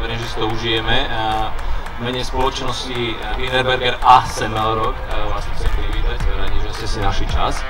verím, že si to užijeme. V mene spoločnosti Wienerberger a Semelrock vás chcem privítať, radi, že ste si našli čas.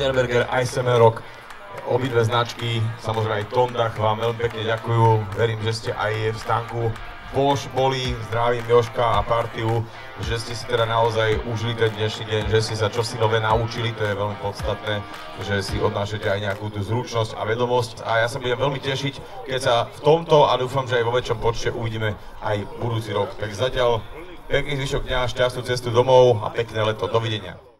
Wienerberger aj Semerok, obidve značky, samozrejme aj Tondach vám veľmi pekne ďakujú, verím, že ste aj v stánku Bož boli, zdravím Joška a partiu, že ste si teda naozaj užili ten dnešný deň, že ste sa čosi nové naučili, to je veľmi podstatné, že si odnášate aj nejakú tú zručnosť a vedomosť a ja sa budem veľmi tešiť, keď sa v tomto a dúfam, že aj vo väčšom počte uvidíme aj budúci rok. Tak zatiaľ pekný zvyšok dňa, šťastnú cestu domov a pekné leto. Dovidenia.